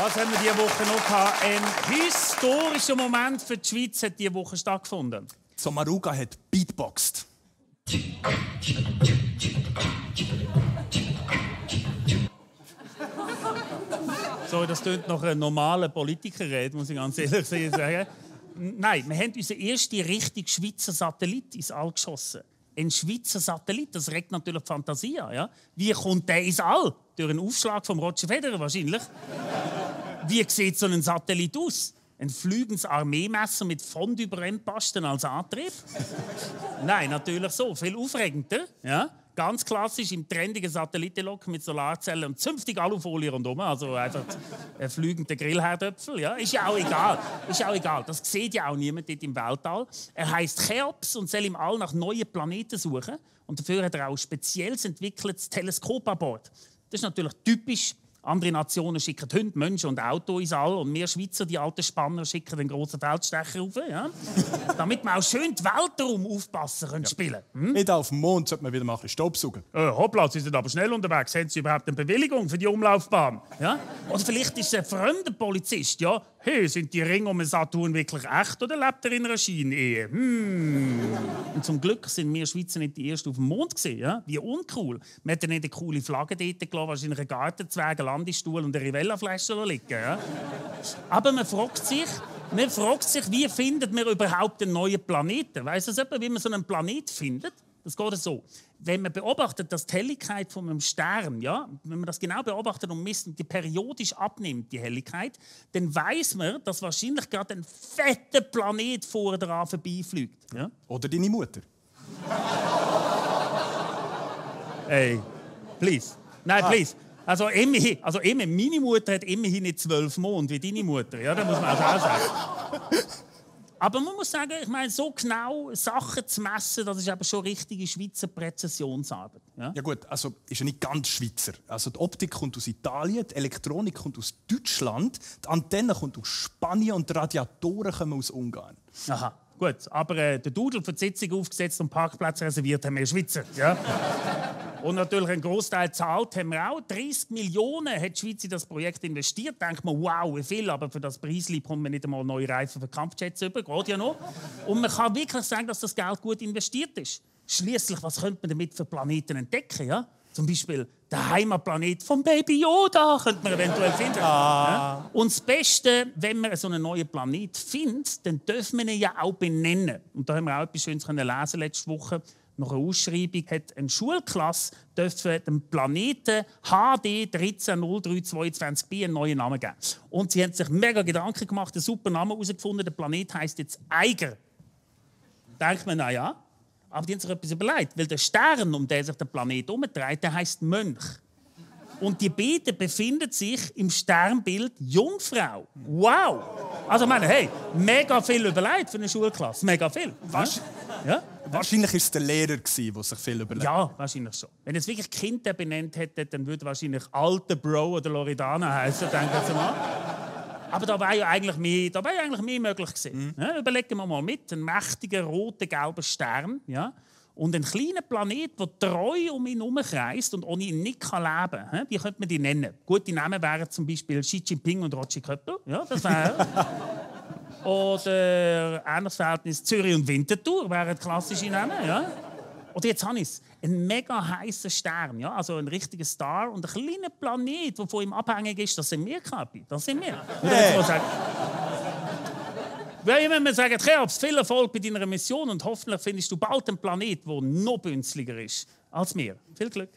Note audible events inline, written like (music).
Was haben wir diese Woche noch gehabt? Ein historischer Moment für die Schweiz hat diese Woche stattgefunden. Somaruga hat beatboxt. So, das klingt nach einer normalen Politikerrede, muss ich ganz ehrlich (laughs) sagen. Nein, wir haben unseren ersten richtig Schweizer Satellit ins All geschossen. Ein Schweizer Satellit, das regt natürlich die Fantasie an. Ja? Wie kommt der ins All? Durch einen Aufschlag von Roger Federer wahrscheinlich. Wie sieht so ein Satellit aus? Ein flügendes Armeemesser mit Fondüberrennpasten als Antrieb? (laughs) Nein, natürlich so. Viel aufregender. Ja? Ganz klassisch im trendigen Satellitenlok mit Solarzellen und zünftig Alufolie rundherum. Also einfach ein fliegender Grillherdöpfel. Ja? Ist ja auch egal. Ist auch egal. Das sieht ja auch niemand dort im Weltall. Er heißt Cheops und soll im All nach neuen Planeten suchen. Und dafür hat er auch ein spezielles entwickeltes Teleskop an Bord. Das ist natürlich typisch andere Nationen schicken Hunde, Menschen und Autos ins All und wir Schweizer, die alten Spanner, schicken den großen Feldstecher rauf, ja? damit wir auch schön die Weltraum aufpassen können spielen. Hm? Nicht auf dem Mond sollte man wieder mal Staubsaugen. Äh, hoppla, Sie sind aber schnell unterwegs. Haben Sie überhaupt eine Bewilligung für die Umlaufbahn? Ja? Oder vielleicht ist es ein fremder Polizist, ja? Hey, sind die Ringe um den Saturn wirklich echt oder lebt er in einer Schienehe? Hm. Und zum Glück sind wir Schweizer nicht die Ersten auf dem Mond gesehen, ja? Wie uncool. Wir hätten nicht eine coole Flagge dort gelassen, wahrscheinlich einen Gartenzweig, einen Landestuhl und eine Rivella-Flasche liegen, ja? Aber man fragt sich, man fragt sich, wie findet man überhaupt einen neuen Planeten? Weißt du wie man so einen Planet findet? Das geht so. Wenn man beobachtet, dass die Helligkeit von einem Stern, ja, wenn man das genau beobachtet und misst die periodisch abnimmt, die Helligkeit, dann weiß man, dass wahrscheinlich gerade ein fetter Planet vor daran vorbeifliegt. Ja? Oder deine Mutter. Hey, please. Nein, ah. please. Also, immerhin, also immerhin, meine Mutter hat immerhin nicht zwölf Monate wie deine Mutter. Ja, das muss man also auch sagen. Aber man muss sagen, ich meine, so genau Sachen zu messen, das ist aber schon richtige Schweizer Präzisionsarbeit. Ja? ja gut, also ist ja nicht ganz Schweizer. Also die Optik kommt aus Italien, die Elektronik kommt aus Deutschland, die Antenne kommt aus Spanien und die Radiatoren kommen aus Ungarn. Aha. Gut, aber äh, der Dudel für die Sitzung aufgesetzt und Parkplatz reserviert haben wir Schweizer. Ja? Und natürlich ein Großteil zahlt haben wir auch. 30 Millionen hat die Schweiz in das Projekt investiert. Denkt man, wow, wie viel, aber für das Preisli kommt man nicht einmal neue Reifen für Kampfjets über, geht ja noch. Und man kann wirklich sagen, dass das Geld gut investiert ist. Schließlich, was könnte man damit für Planeten entdecken? Ja? Zum Beispiel der Heimatplanet vom Baby Yoda könnte man eventuell finden. Ah. Und das Beste, wenn man so einen neuen Planet findet, dann dürfen wir ihn ja auch benennen. Und da haben wir auch etwas Schönes lesen letzte Woche nach einer Ausschreibung hat eine Schulklasse dem Planeten HD 130322b einen neuen Namen geben. Und sie haben sich mega Gedanken gemacht, einen super Namen herausgefunden. Der Planet heißt jetzt Eiger. Denkt man, na ja. Aber die haben sich etwas überlegt, weil der Stern, um den sich der Planet umdreht, der heißt Mönch. Und die beiden befinden sich im Sternbild Jungfrau. Wow! Also ich meine, hey, mega viel überlegt für eine Schulklasse. Mega viel. Was? Ja? Wahrscheinlich war es der Lehrer, der sich viel überlegt Ja, wahrscheinlich so. Wenn es wirklich Kinder benannt hätte, dann würde wahrscheinlich Alter Bro oder Loredana heißen, denken Sie mal. Aber da wäre ja eigentlich mehr, da wäre eigentlich mehr möglich gewesen. Mhm. Ja, überlegen wir mal mit, ein mächtiger roter gelber Stern, ja, und ein kleiner Planet, der treu um ihn herumkreist und ohne ihn nicht leben kann. Wie könnte man die nennen? Gute Namen wären zum Beispiel Xi Jinping und Roger Köppel. Ja, das wäre. (laughs) Oder ähnliches Verhältnis Zürich und Winterthur wären klassische Namen. Ja? Oder jetzt habe ich es. Ein mega heißer Stern, ja? also ein richtiger Star und ein kleiner Planet, der von ihm abhängig ist, das sind wir, Kapi. Das sind wir. Hey. Weil wenn sagen, Cheops, viel Erfolg bei deiner Mission und hoffentlich findest du bald einen Planet, der noch bünzliger ist als wir. Viel Glück.